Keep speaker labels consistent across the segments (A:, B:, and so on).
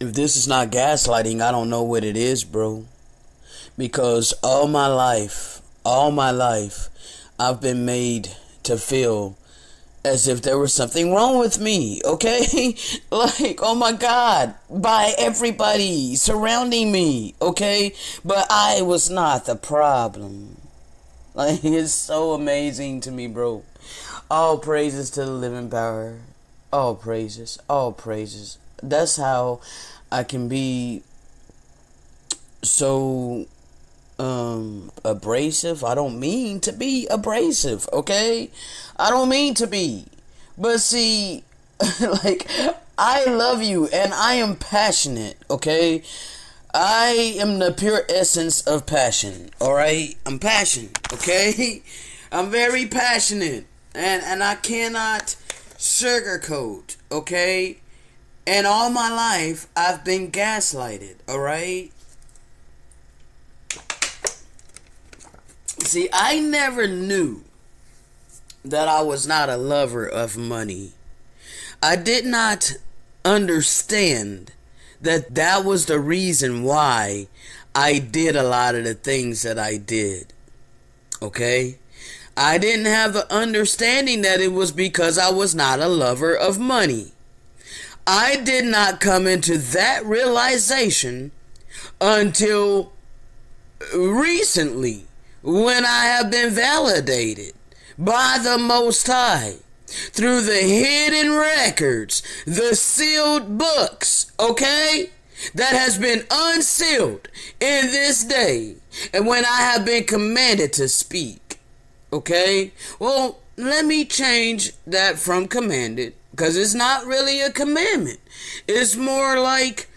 A: If this is not gaslighting, I don't know what it is, bro. Because all my life, all my life, I've been made to feel as if there was something wrong with me, okay? like, oh my god, by everybody surrounding me, okay? But I was not the problem. Like, it's so amazing to me, bro. All praises to the living power. All praises, all praises. That's how I can be so um abrasive. I don't mean to be abrasive, okay? I don't mean to be. But see, like I love you and I am passionate, okay? I am the pure essence of passion, alright? I'm passionate, okay? I'm very passionate and and I cannot sugarcoat, okay? And all my life I've been gaslighted, alright? See, I never knew that I was not a lover of money. I did not understand that that was the reason why I did a lot of the things that I did. Okay? I didn't have the understanding that it was because I was not a lover of money. I did not come into that realization until recently when I have been validated by the Most High through the hidden records, the sealed books, okay? That has been unsealed in this day, and when I have been commanded to speak, okay? Well, let me change that from commanded, because it's not really a commandment. It's more like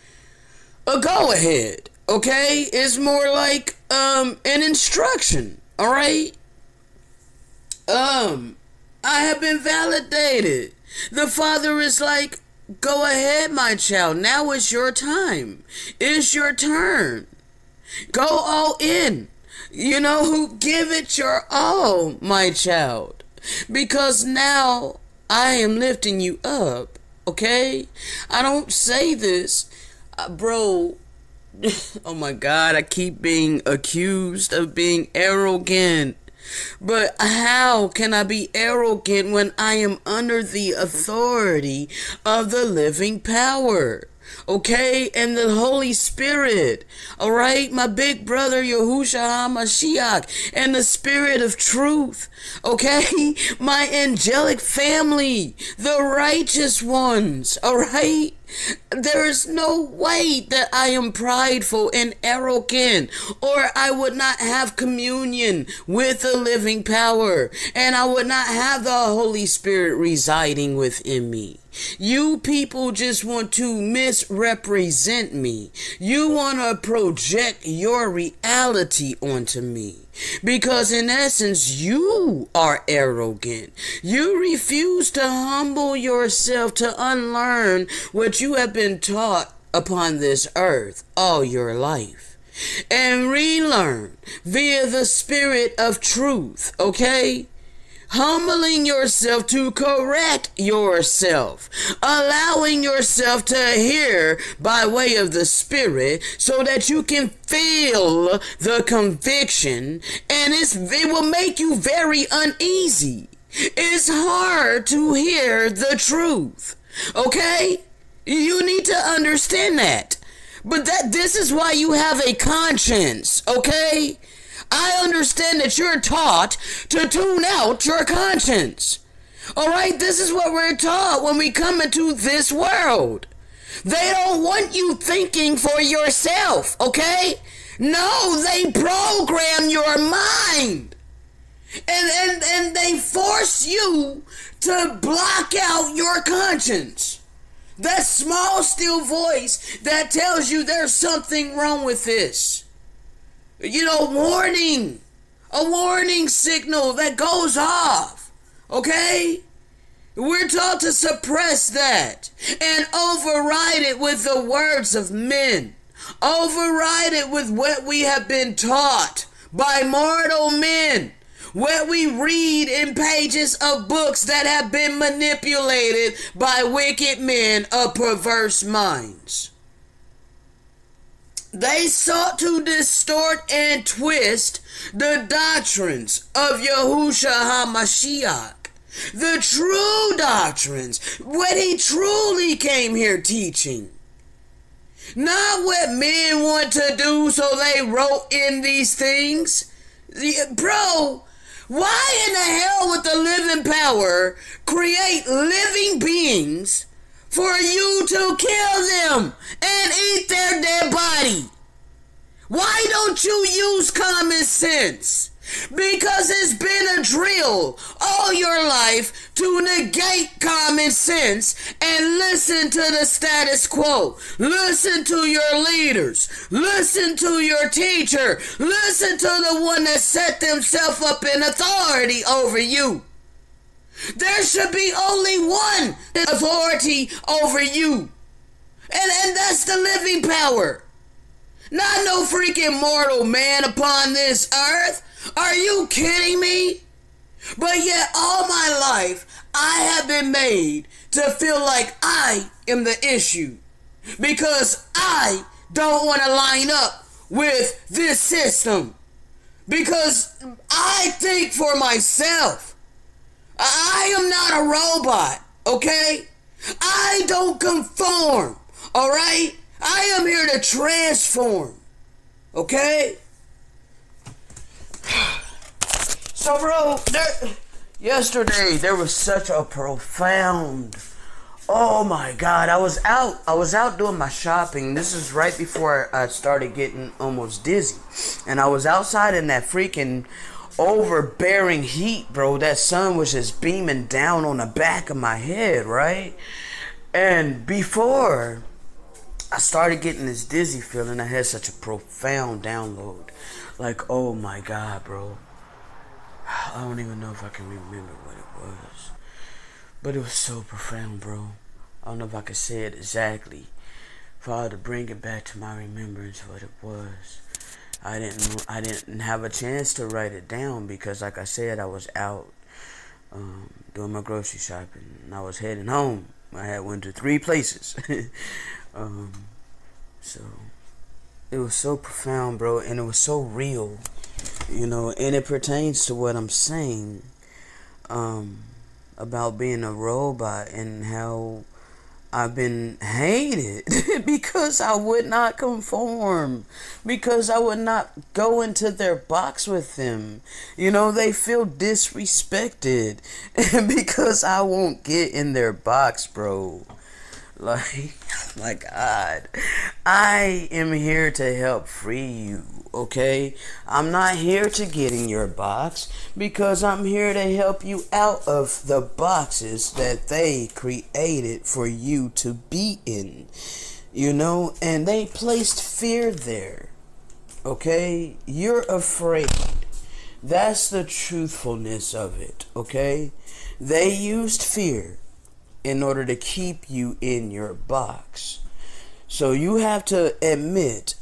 A: a go ahead, okay? It's more like um an instruction, all right? Um, I have been validated. The father is like, go ahead, my child. Now is your time. It's your turn. Go all in. You know who? Give it your all, my child. Because now I am lifting you up, okay? I don't say this, uh, bro. oh my god, I keep being accused of being arrogant. But how can I be arrogant when I am under the authority of the living power? Okay, and the Holy Spirit. All right, my big brother Yahushua HaMashiach and the Spirit of Truth. Okay, my angelic family, the righteous ones. All right. There is no way that I am prideful and arrogant, or I would not have communion with the living power, and I would not have the Holy Spirit residing within me. You people just want to misrepresent me. You want to project your reality onto me. Because in essence, you are arrogant. You refuse to humble yourself to unlearn what you have been taught upon this earth all your life. And relearn via the spirit of truth, okay? Humbling yourself to correct yourself, allowing yourself to hear by way of the Spirit so that you can feel the conviction and it will make you very uneasy. It's hard to hear the truth. Okay? You need to understand that. But that this is why you have a conscience, okay? I understand that you're taught to tune out your conscience. All right, this is what we're taught when we come into this world. They don't want you thinking for yourself, okay? No, they program your mind. And, and, and they force you to block out your conscience. That small, still voice that tells you there's something wrong with this you know, warning, a warning signal that goes off. Okay? We're taught to suppress that and override it with the words of men. Override it with what we have been taught by mortal men. What we read in pages of books that have been manipulated by wicked men of perverse minds. They sought to distort and twist the doctrines of Yahusha HaMashiach. The true doctrines, what he truly came here teaching. Not what men want to do, so they wrote in these things. Bro, why in the hell would the living power create living beings for you to kill them and eat their dead body? Why don't you use common sense? Because it's been a drill all your life to negate common sense and listen to the status quo. Listen to your leaders. Listen to your teacher. Listen to the one that set themselves up in authority over you. There should be only one authority over you. And, and that's the living power. Not no freaking mortal man upon this earth. Are you kidding me? But yet, all my life, I have been made to feel like I am the issue because I don't want to line up with this system because I think for myself. I am not a robot, okay? I don't conform, all right? I am here to transform, okay? So, bro, there, yesterday there was such a profound. Oh my God! I was out. I was out doing my shopping. This is right before I started getting almost dizzy, and I was outside in that freaking overbearing heat, bro. That sun was just beaming down on the back of my head, right? And before I started getting this dizzy feeling, I had such a profound download. Like, oh my God, bro. I don't even know if I can remember what it was. But it was so profound, bro. I don't know if I can say it exactly. Father, bring it back to my remembrance what it was. I didn't I didn't have a chance to write it down because like I said I was out um, doing my grocery shopping and I was heading home. I had went to three places. um, so it was so profound, bro, and it was so real you know, and it pertains to what I'm saying um, about being a robot and how I've been hated because I would not conform, because I would not go into their box with them. You know, they feel disrespected, because I won't get in their box, bro. Like, my God, I am here to help free you okay? I'm not here to get in your box because I'm here to help you out of the boxes that they created for you to be in. You know, and they placed fear there. Okay? You're afraid. That's the truthfulness of it, okay? They used fear in order to keep you in your box. So you have to admit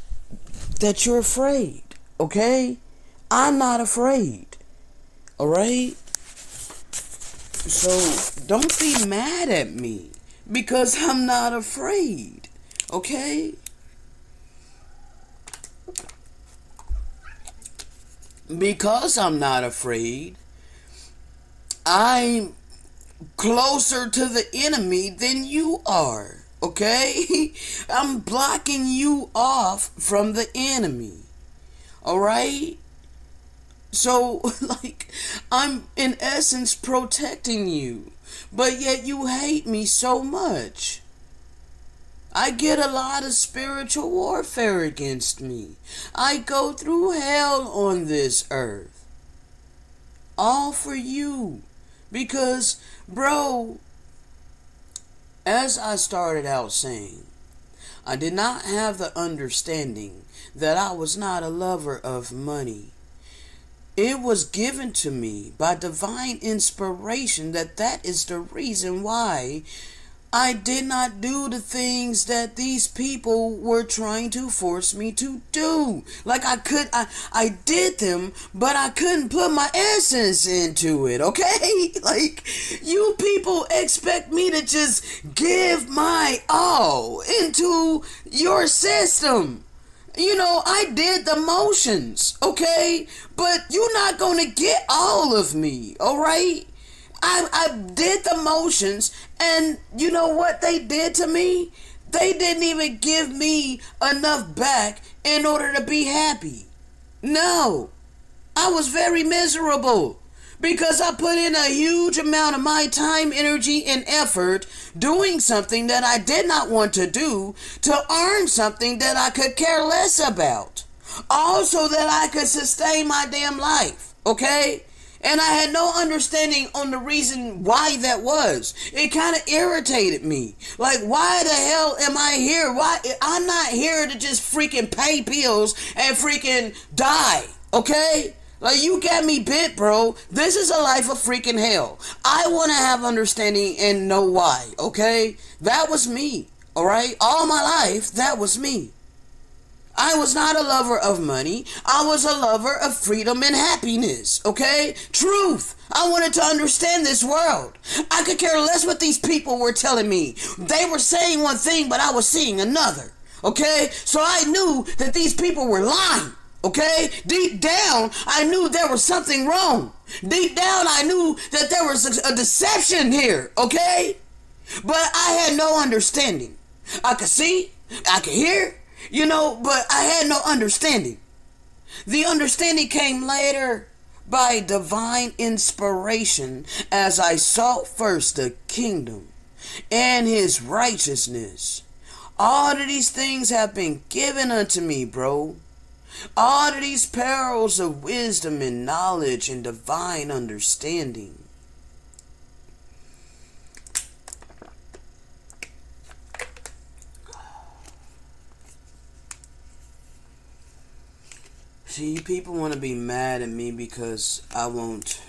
A: that you're afraid, okay? I'm not afraid, all right? So don't be mad at me because I'm not afraid, okay? Because I'm not afraid, I'm closer to the enemy than you are. Okay? I'm blocking you off from the enemy. Alright? So, like, I'm in essence protecting you. But yet you hate me so much. I get a lot of spiritual warfare against me. I go through hell on this earth. All for you. Because, bro, as I started out saying, I did not have the understanding that I was not a lover of money. It was given to me by divine inspiration that that is the reason why I did not do the things that these people were trying to force me to do. Like I could, I, I did them, but I couldn't put my essence into it, okay? Like, you people expect me to just give my all into your system. You know, I did the motions, okay? But you're not gonna get all of me, alright? I, I did the motions, and you know what they did to me? They didn't even give me enough back in order to be happy. No, I was very miserable because I put in a huge amount of my time, energy, and effort doing something that I did not want to do to earn something that I could care less about. Also, that I could sustain my damn life. Okay? And I had no understanding on the reason why that was. It kind of irritated me. Like, why the hell am I here? Why? I'm not here to just freaking pay bills and freaking die. Okay? Like you got me bit, bro. This is a life of freaking hell. I want to have understanding and know why, okay? That was me, all right? All my life, that was me. I was not a lover of money. I was a lover of freedom and happiness, okay? Truth. I wanted to understand this world. I could care less what these people were telling me. They were saying one thing, but I was seeing another, okay? So I knew that these people were lying. Okay? Deep down, I knew there was something wrong. Deep down, I knew that there was a, deception here. Okay? But I had no understanding. I could see, I could hear, you know, but I had no understanding. The understanding came later by divine inspiration as I sought first the kingdom and his righteousness. All of these things have been given unto me, bro. All of these perils of wisdom and knowledge and divine understanding. See, people want to be mad at me because I won't.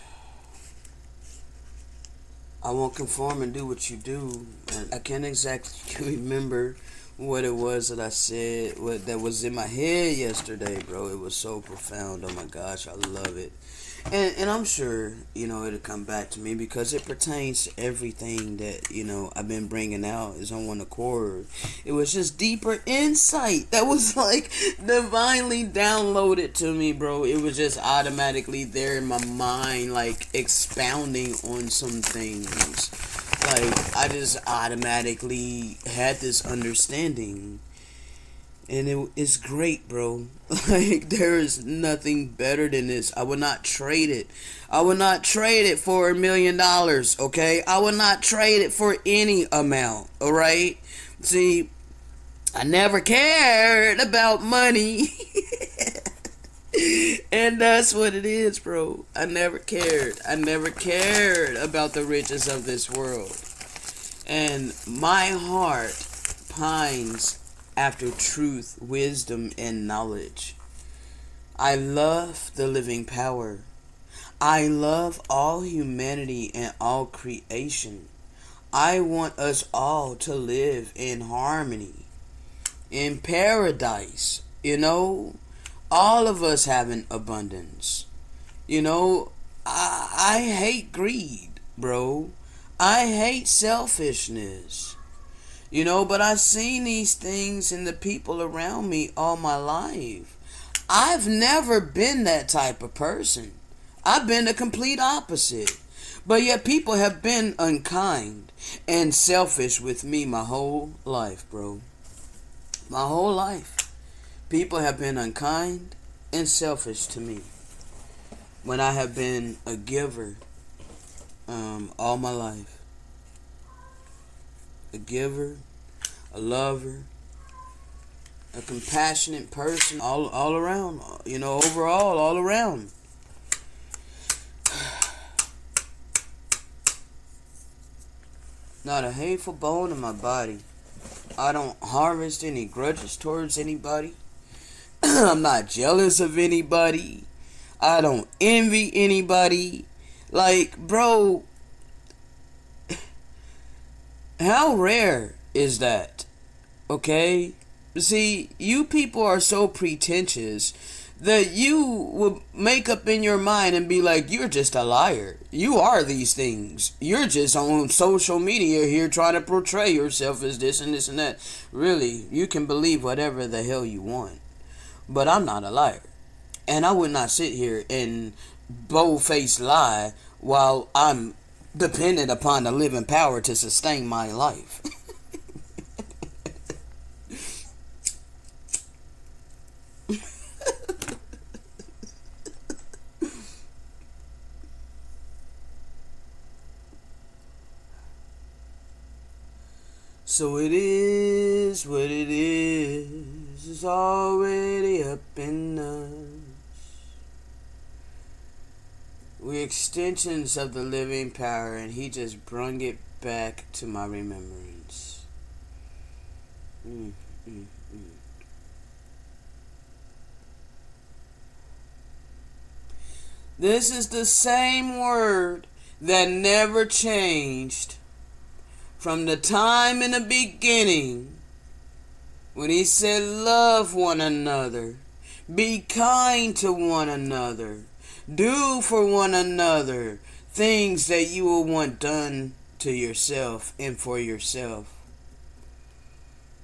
A: I won't conform and do what you do. And I can't exactly remember what it was that I said, what that was in my head yesterday, bro. It was so profound. Oh my gosh, I love it. And and I'm sure you know it'll come back to me because it pertains to everything that you know I've been bringing out is on one accord. It was just deeper insight that was like divinely downloaded to me, bro. It was just automatically there in my mind, like expounding on some things like I just automatically had this understanding. And it, it's great bro. Like there is nothing better than this. I would not trade it. I would not trade it for a million dollars okay? I would not trade it for any amount all right? See i never cared about money and that's what it is, bro. I never cared. I never cared about the riches of this world. And my heart pines after truth, wisdom, and knowledge. I love the living power. I love all humanity and all creation. I want us all to live in harmony, in paradise, you know? All of us have an abundance. You know, I, I hate greed, bro. I hate selfishness. You know, but I've seen these things in the people around me all my life. I've never been that type of person. I've been the complete opposite. But yet people have been unkind and selfish with me my whole life, bro. My whole life. People have been unkind and selfish to me when I have been a giver um, all my life. A giver, a lover, a compassionate person all, all around, you know, overall, all around. Not a hateful bone in my body. I don't harvest any grudges towards anybody. I'm not jealous of anybody. I don't envy anybody. Like, bro, how rare is that? Okay? See, you people are so pretentious that you will make up in your mind and be like, you're just a liar. You are these things. You're just on social media here trying to portray yourself as this and this and that. Really, you can believe whatever the hell you want. But I'm not a liar. And I would not sit here and bold-faced lie while I'm dependent upon the living power to sustain my life. So it is what it is. It's already up in us. We extensions of the living power, and he just brung it back to my remembrance. Mm, mm, mm. This is the same word that never changed from the time in the beginning when he said, Love one another, be kind to one another, do for one another things that you will want done to yourself and for yourself.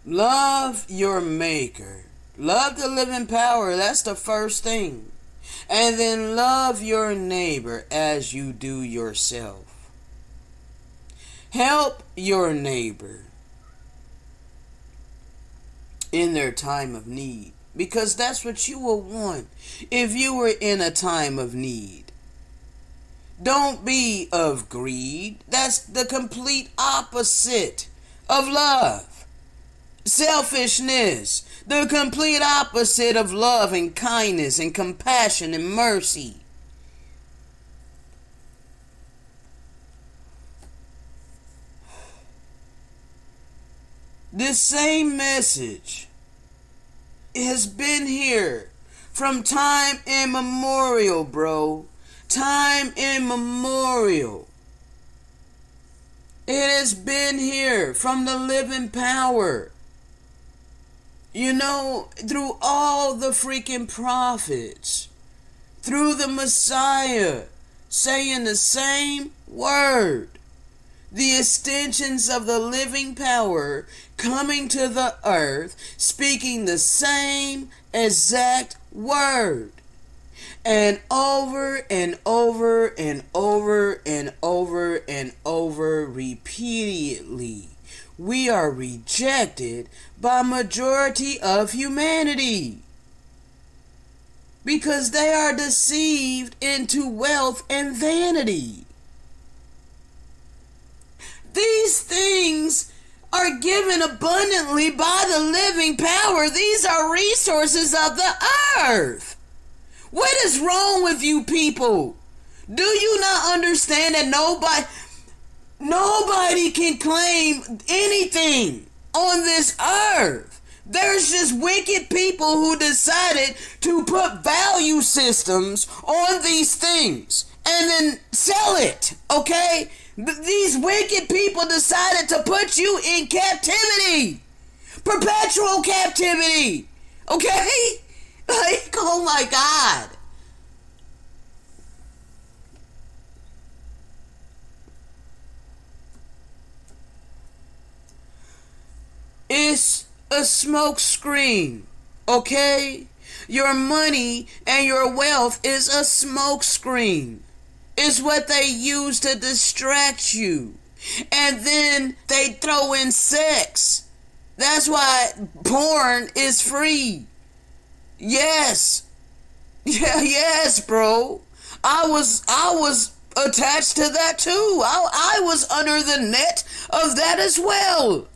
A: Love your Maker. Love the living power. That's the first thing. And then love your neighbor as you do yourself. Help your neighbor in their time of need because that's what you will want if you were in a time of need. Don't be of greed. That's the complete opposite of love. Selfishness, the complete opposite of love and kindness and compassion and mercy. This same message has been here from time immemorial, bro. Time immemorial. It has been here from the living power. You know, through all the freaking prophets, through the Messiah, saying the same word the extensions of the living power coming to the earth, speaking the same exact word. And over and over and over and over and over repeatedly, we are rejected by majority of humanity because they are deceived into wealth and vanity. These things are given abundantly by the living power. These are resources of the earth. What is wrong with you people? Do you not understand that nobody nobody can claim anything on this earth? There's just wicked people who decided to put value systems on these things and then sell it, okay? These wicked people decided to put you in captivity. Perpetual captivity. Okay? Like, oh my God. It's a smoke screen. Okay? Your money and your wealth is a smoke screen is what they use to distract you. And then they throw in sex. That's why porn is free. Yes. Yeah, yes, bro. I was I was attached to that too. I, I was under the net of that as well.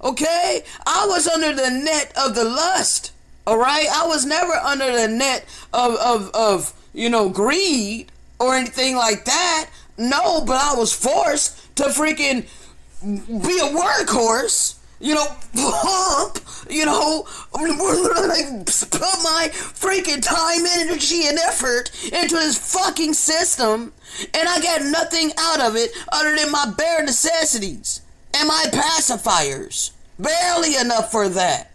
A: Okay? I was under the net of the lust. Alright? I was never under the net of, of, of you know, greed or anything like that. No, but I was forced to freaking be a workhorse. You know, pump, you know, put my freaking time, energy, and effort into this fucking system, and I get nothing out of it other than my bare necessities and my pacifiers. Barely enough for that.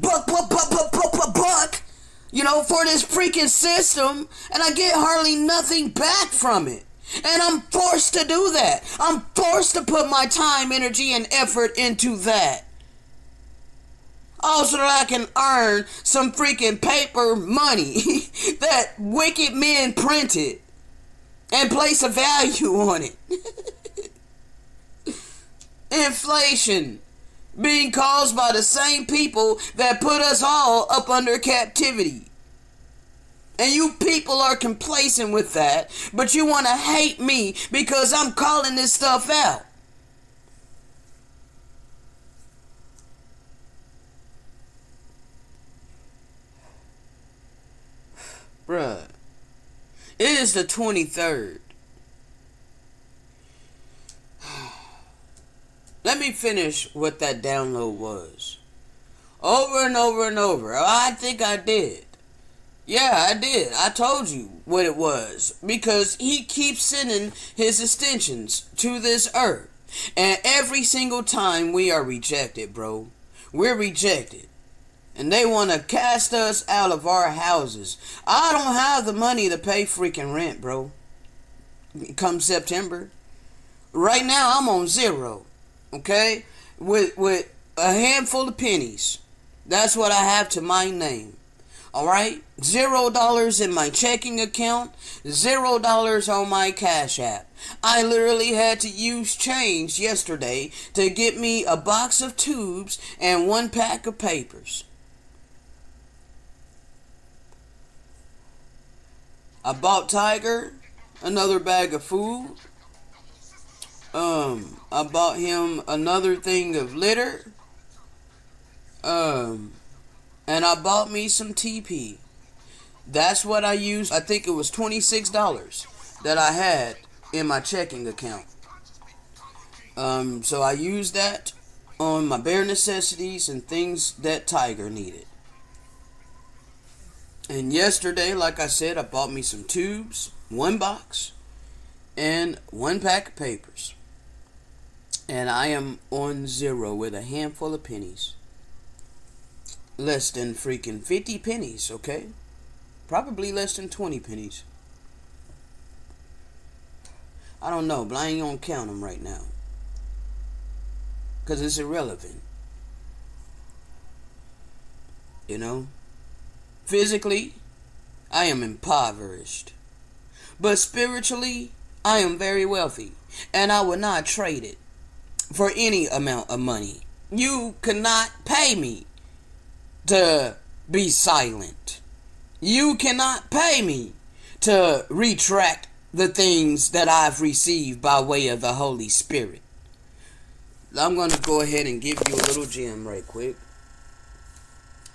A: Buck, buck, buck, buck, buck, buck, buck, you know, for this freaking system, and I get hardly nothing back from it. And I'm forced to do that. I'm forced to put my time, energy, and effort into that. Also, that I can earn some freaking paper money that wicked men printed and place a value on it. Inflation being caused by the same people that put us all up under captivity. And you people are complacent with that, but you want to hate me because I'm calling this stuff out. Bruh, it is the 23rd. Let me finish what that download was. Over and over and over. Oh, I think I did. Yeah, I did. I told you what it was. Because he keeps sending his extensions to this earth. And every single time we are rejected, bro. We're rejected. And they want to cast us out of our houses. I don't have the money to pay freaking rent, bro. Come September. Right now, I'm on zero. Okay? With, with a handful of pennies. That's what I have to my name. Alright? Zero dollars in my checking account, zero dollars on my Cash App. I literally had to use change yesterday to get me a box of tubes and one pack of papers. I bought Tiger another bag of food. Um, I bought him another thing of litter. Um, and I bought me some TP. That's what I used. I think it was $26 that I had in my checking account. Um, so I used that on my bare necessities and things that Tiger needed. And yesterday, like I said, I bought me some tubes, one box, and one pack of papers. And I am on zero with a handful of pennies less than freaking 50 pennies, okay? Probably less than 20 pennies. I don't know, but I ain't gonna count them right now. Because it's irrelevant. You know? Physically, I am impoverished. But spiritually, I am very wealthy. And I would not trade it for any amount of money. You cannot pay me to be silent. You cannot pay me to retract the things that I've received by way of the Holy Spirit. I'm going to go ahead and give you a little gem right quick.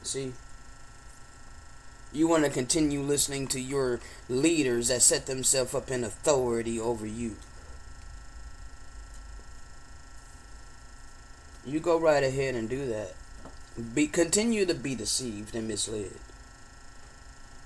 A: See? You want to continue listening to your leaders that set themselves up in authority over you. You go right ahead and do that. Be continue to be deceived and misled.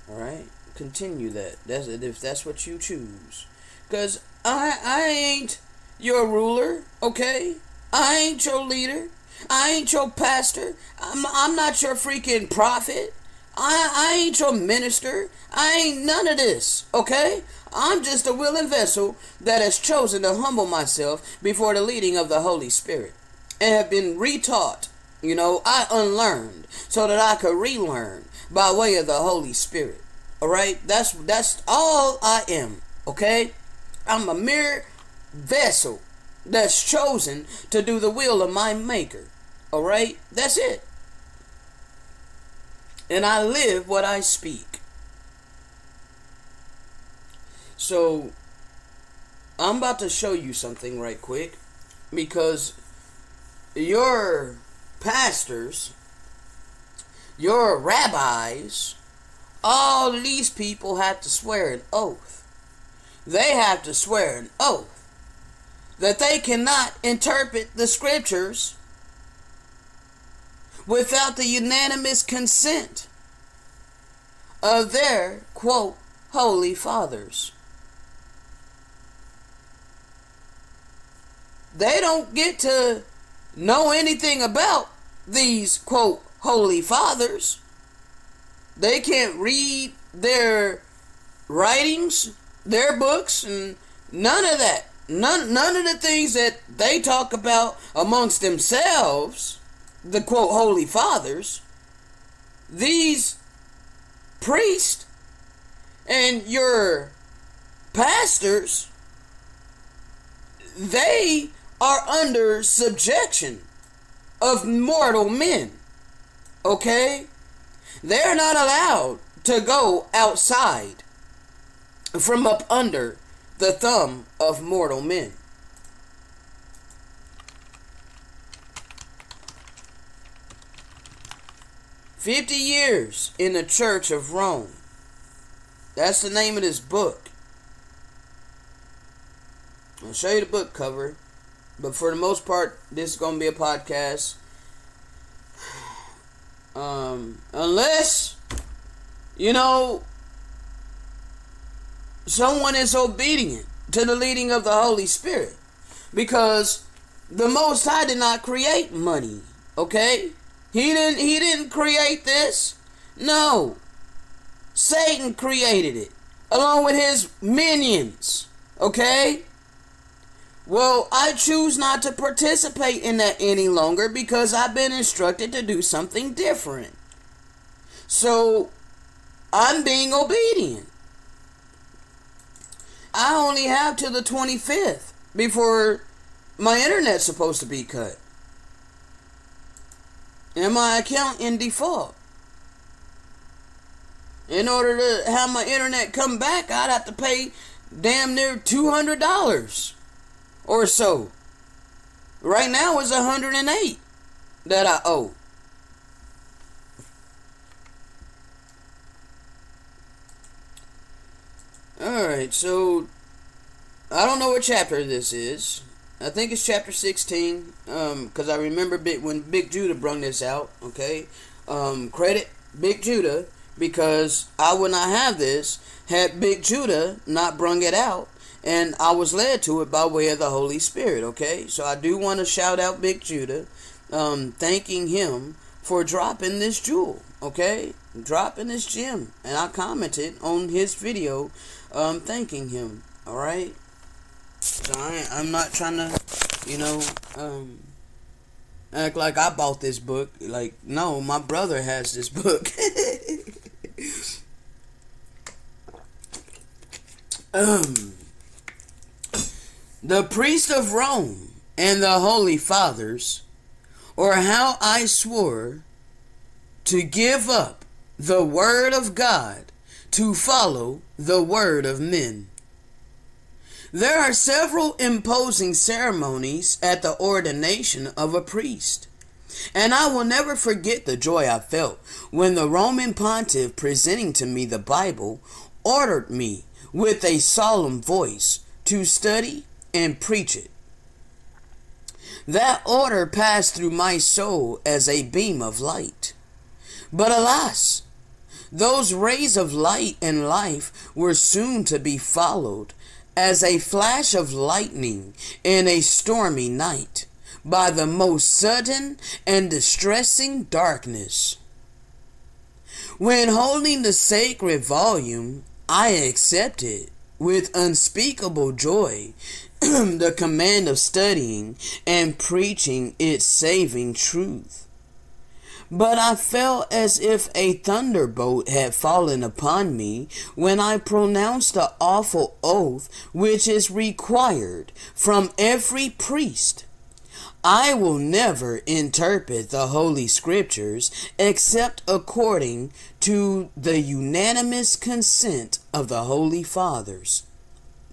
A: All right, continue that. That's if that's what you choose. Cause I I ain't your ruler, okay? I ain't your leader. I ain't your pastor. I'm I'm not your freaking prophet. I I ain't your minister. I ain't none of this, okay? I'm just a willing vessel that has chosen to humble myself before the leading of the Holy Spirit and have been retaught you know, I unlearned so that I could relearn by way of the Holy Spirit. All right? That's that's all I am, okay? I'm a mere vessel that's chosen to do the will of my maker. All right? That's it. And I live what I speak. So I'm about to show you something right quick because your pastors, your rabbis, all these people have to swear an oath. They have to swear an oath that they cannot interpret the scriptures without the unanimous consent of their, quote, holy fathers. They don't get to know anything about these quote holy fathers. They can't read their writings, their books, and None of that. None, none of the things that they talk about amongst themselves, the quote holy fathers, these priests and your pastors, they are under subjection of mortal men. Okay? They're not allowed to go outside from up under the thumb of mortal men. Fifty years in the Church of Rome. That's the name of this book. I'll show you the book cover. But for the most part, this is going to be a podcast. Um, unless, you know, someone is obedient to the leading of the Holy Spirit. Because the Most High did not create money. Okay? He didn't he didn't create this. No. Satan created it. Along with his minions. Okay? Well, I choose not to participate in that any longer because I've been instructed to do something different. So, I'm being obedient. I only have till the 25th before my internet's supposed to be cut. And my account in default. In order to have my internet come back, I'd have to pay damn near $200 or so. Right now it's 108 that I owe. Alright, so I don't know what chapter this is. I think it's chapter 16, because um, I remember bit when Big Judah brung this out, okay? Um, credit Big Judah, because I would not have this had Big Judah not brung it out and I was led to it by way of the Holy Spirit. Okay, so I do want to shout out Big Judah, um, thanking him for dropping this jewel. Okay, dropping this gem, and I commented on his video, um, thanking him. All right, so I, I'm not trying to, you know, um, act like I bought this book. Like, no, my brother has this book. um the priest of Rome and the holy fathers, or how I swore to give up the word of God to follow the word of men. There are several imposing ceremonies at the ordination of a priest. And I will never forget the joy I felt when the Roman pontiff presenting to me the Bible ordered me with a solemn voice to study and preach it. That order passed through my soul as a beam of light. But alas, those rays of light and life were soon to be followed as a flash of lightning in a stormy night by the most sudden and distressing darkness. When holding the sacred volume, I accepted with unspeakable joy the command of studying and preaching its saving truth. But I felt as if a thunderbolt had fallen upon me when I pronounced the awful oath which is required from every priest. I will never interpret the Holy Scriptures except according to the unanimous consent of the Holy Fathers.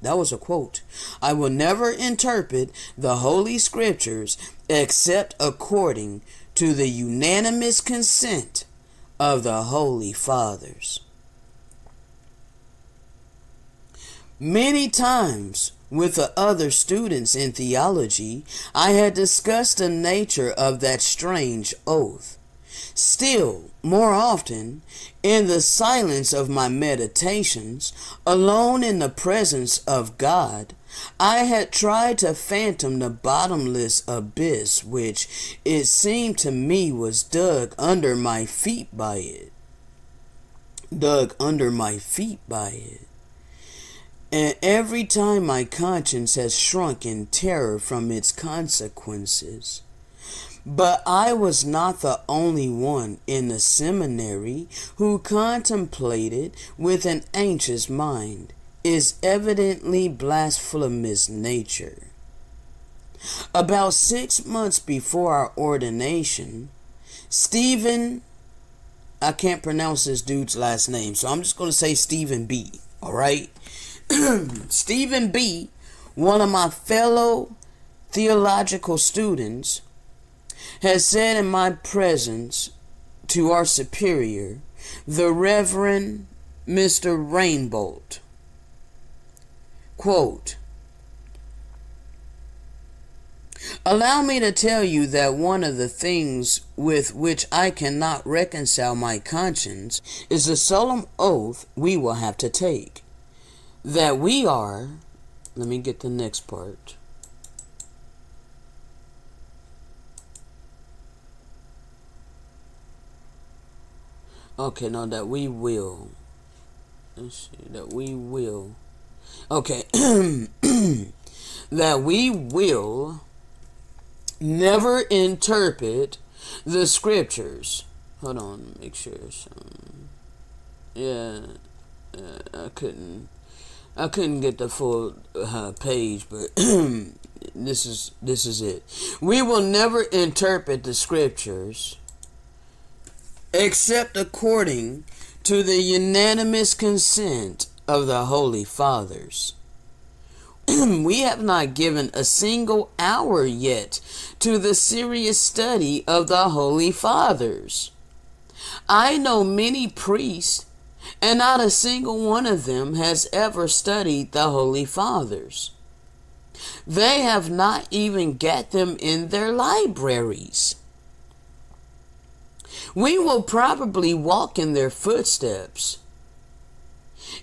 A: That was a quote. I will never interpret the Holy Scriptures except according to the unanimous consent of the Holy Fathers. Many times with the other students in theology, I had discussed the nature of that strange oath. Still, more often, in the silence of my meditations, alone in the presence of God, I had tried to fathom the bottomless abyss which it seemed to me was dug under my feet by it. Dug under my feet by it. And every time my conscience has shrunk in terror from its consequences. But I was not the only one in the seminary who contemplated with an anxious mind is evidently blasphemous nature. About six months before our ordination, Stephen, I can't pronounce this dude's last name, so I'm just going to say Stephen B. All right? Stephen B., one of my fellow theological students, has said in my presence to our superior, the Reverend Mr. Raimbault, quote, Allow me to tell you that one of the things with which I cannot reconcile my conscience is the solemn oath we will have to take. That we are, let me get the next part. Okay, no, that we will. Let's see, that we will. Okay, that we will never interpret the scriptures. Hold on, make sure. Some, yeah, uh, I couldn't. I couldn't get the full uh, page, but this is this is it. We will never interpret the scriptures except according to the unanimous consent of the Holy Fathers. we have not given a single hour yet to the serious study of the Holy Fathers. I know many priests, and not a single one of them has ever studied the Holy Fathers. They have not even got them in their libraries. We will probably walk in their footsteps.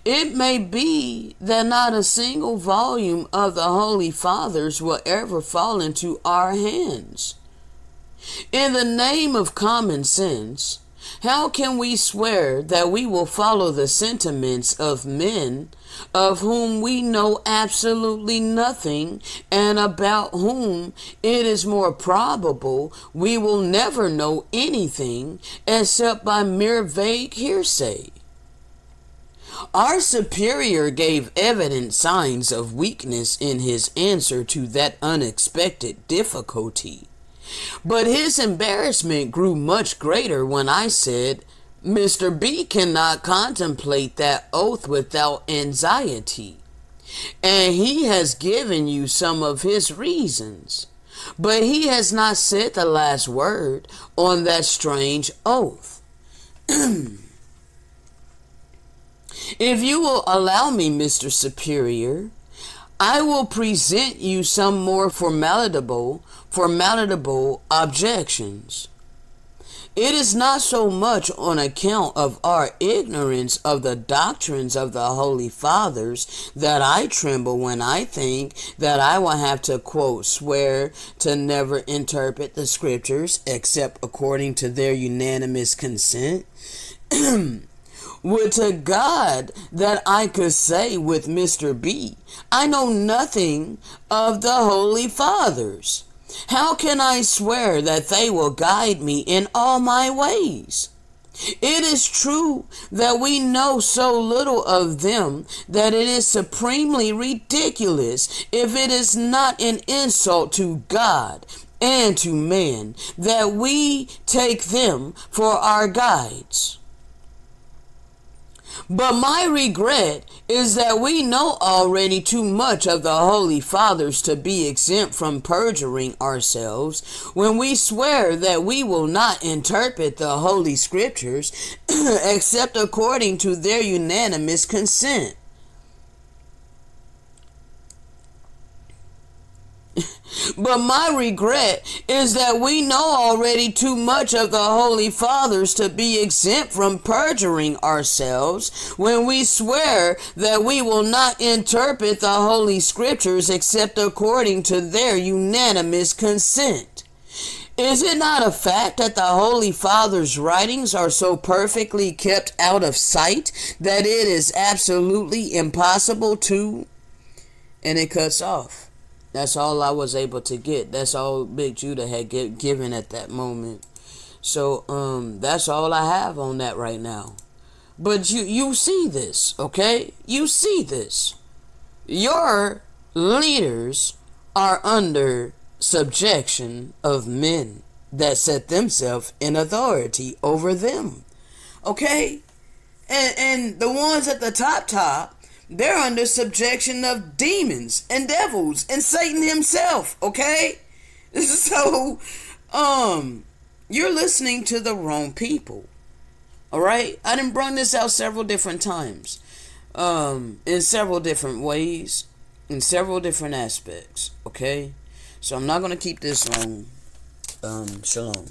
A: It may be that not a single volume of the Holy Fathers will ever fall into our hands. In the name of common sense, how can we swear that we will follow the sentiments of men of whom we know absolutely nothing and about whom it is more probable we will never know anything except by mere vague hearsay? Our superior gave evident signs of weakness in his answer to that unexpected difficulty. But his embarrassment grew much greater when I said, Mr. B cannot contemplate that oath without anxiety, and he has given you some of his reasons, but he has not said the last word on that strange oath. if you will allow me, Mr. Superior, I will present you some more formidable, formidable objections. It is not so much on account of our ignorance of the doctrines of the Holy Fathers that I tremble when I think that I will have to, quote, swear to never interpret the scriptures except according to their unanimous consent. Would to God that I could say with Mr. B, I know nothing of the Holy Fathers. How can I swear that they will guide me in all my ways? It is true that we know so little of them that it is supremely ridiculous if it is not an insult to God and to man that we take them for our guides. But my regret is that we know already too much of the Holy Fathers to be exempt from perjuring ourselves when we swear that we will not interpret the Holy Scriptures except according to their unanimous consent. But my regret is that we know already too much of the Holy Fathers to be exempt from perjuring ourselves when we swear that we will not interpret the Holy Scriptures except according to their unanimous consent. Is it not a fact that the Holy Father's writings are so perfectly kept out of sight that it is absolutely impossible to? And it cuts off. That's all I was able to get. That's all Big Judah had get, given at that moment. So um, that's all I have on that right now. But you you see this, okay? You see this. Your leaders are under subjection of men that set themselves in authority over them. Okay? And and the ones at the top top, they're under subjection of demons and devils and Satan himself, okay? So um you're listening to the wrong people. Alright? I didn't bring this out several different times. Um in several different ways, in several different aspects, okay? So I'm not going to keep this long. Um, shalom.